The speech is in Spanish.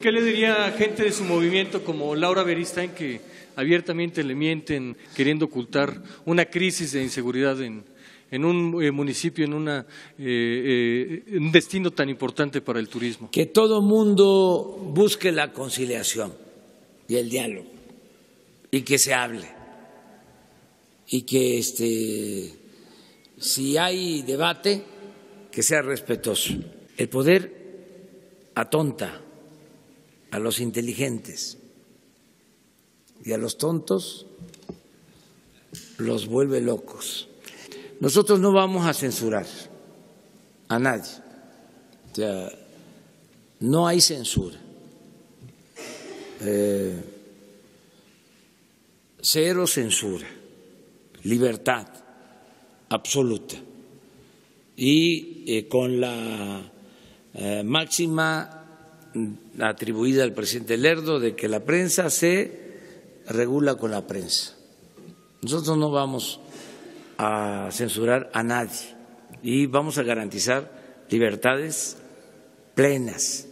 ¿Qué le diría a gente de su movimiento como Laura Beristain que abiertamente le mienten queriendo ocultar una crisis de inseguridad en, un eh, municipio, en una, eh, eh, un destino tan importante para el turismo? Que todo mundo busque la conciliación y el diálogo y que se hable y que este, si hay debate que sea respetuoso. El poder atonta a los inteligentes y a los tontos los vuelve locos. Nosotros no vamos a censurar a nadie. O sea, no hay censura. Eh, cero censura, libertad absoluta y eh, con la eh, máxima atribuida al presidente Lerdo de que la prensa se regula con la prensa. Nosotros no vamos a censurar a nadie y vamos a garantizar libertades plenas